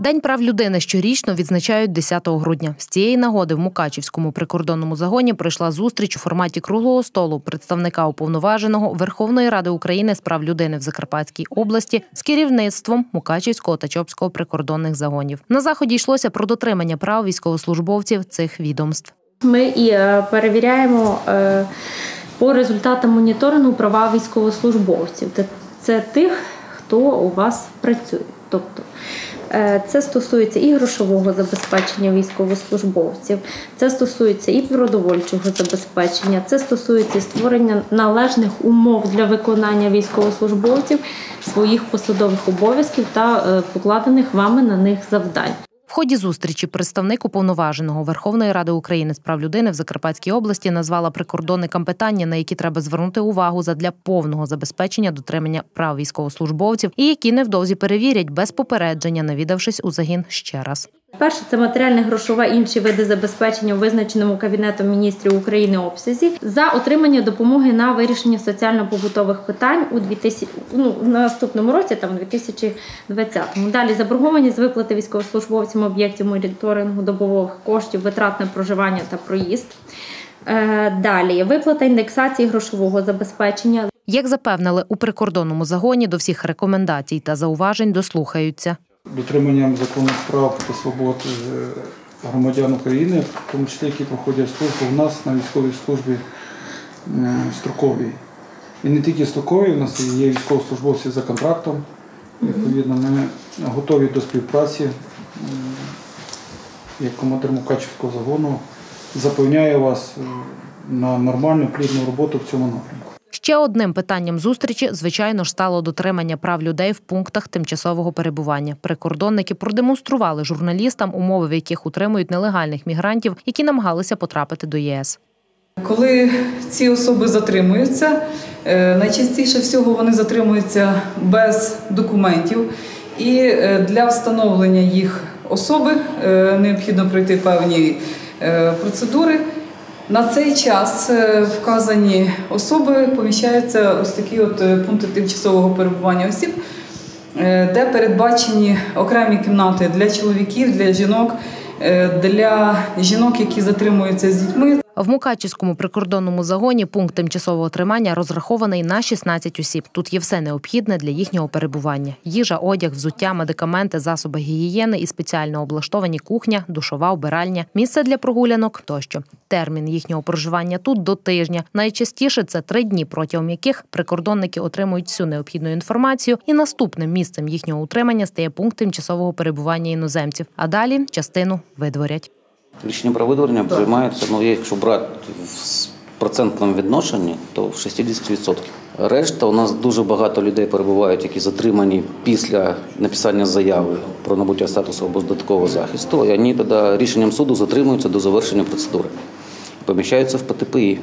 День прав людини щорічно відзначають 10 грудня. З цієї нагоди в Мукачівському прикордонному загоні пройшла зустріч у форматі круглого столу представника уповноваженого Верховної Ради України з прав людини в Закарпатській області з керівництвом Мукачівського та Чопського прикордонних загонів. На заході йшлося про дотримання прав військовослужбовців цих відомств. Ми і е, перевіряємо е, по результатам моніторингу права військовослужбовців. Це- тих, хто у вас працює. Тобто це стосується і грошового забезпечення військовослужбовців, це стосується і продовольчого забезпечення, це стосується створення належних умов для виконання військовослужбовців своїх посадових обов'язків та е, покладених вами на них завдань. В ході зустрічі представник уповноваженого Верховної Ради України з прав людини в Закарпатській області назвала прикордонникам питання, на які треба звернути увагу задля повного забезпечення дотримання прав військовослужбовців, і які невдовзі перевірять без попередження, навідавшись у загін ще раз. Перше це матеріальне грошове інші види забезпечення у визначеному кабінетом міністрів України обсязі за отримання допомоги на вирішення соціально-побутових питань у 2000, ну, наступному році, там у 2020-му. Далі заборгованість з виплати військовослужбовцям об'єктів моніторингу добових коштів, витрат на проживання та проїзд. Е, Далі виплата індексації грошового забезпечення, Як запевнили у прикордонному загоні, до всіх рекомендацій та зауважень дослухаються. Дотриманням законних прав та свобод е, громадян України, в тому числі які проходять службу у нас на військовій службі е, строковій. І не тільки строковій, у нас є військовослужбовці за контрактом. Відповідно, ми готові до співпраці. Як командир Мукачівського загону запевняю вас е, на нормальну плідну роботу в цьому напрямку. Ще одним питанням зустрічі, звичайно ж, стало дотримання прав людей в пунктах тимчасового перебування. Прикордонники продемонстрували журналістам умови, в яких утримують нелегальних мігрантів, які намагалися потрапити до ЄС. Коли ці особи затримуються, е, найчастіше всього вони затримуються без документів, і е, для встановлення їх особи е, необхідно пройти певні процедури. На цей час е, вказані особи поміщаються ось такі от е, пункти тимчасового перебування осіб, е, де передбачені окремі кімнати для чоловіків, для жінок, для жінок, які затримуються з дітьми. В Мукачівському прикордонному загоні пункт тимчасового тримання розрахований на 16 осіб. Тут є все необхідне для їхнього перебування: їжа, одяг, взуття, медикаменти, засоби гігієни і спеціально облаштовані кухня, душова, вбиральня, місце для прогулянок тощо. Термін їхнього проживання тут до тижня. Найчастіше це три дні, протягом яких прикордонники отримують всю необхідну інформацію, і наступним місцем їхнього утримання стає пункт тимчасового перебування іноземців. А далі частину видворять. Рішення про видворення приймаються, ну, якщо брати в процентному відношенні, то в 60%. Решта у нас дуже багато людей перебувають, які затримані після написання заяви про набуття статусу або додаткового захисту, і вони тоді рішенням суду затримуються до завершення процедури. Поміщаються в ПТПІ.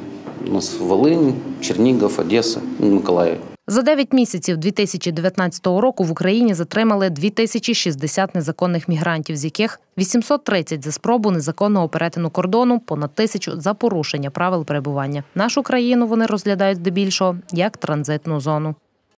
У нас Волинь, Чернігів, Одеса, Миколаїв. За 9 місяців 2019 року в Україні затримали 2060 незаконних мігрантів, з яких 830 за спробу незаконного перетину кордону, понад тисячу за порушення правил перебування. Нашу країну вони розглядають здебільшого як транзитну зону.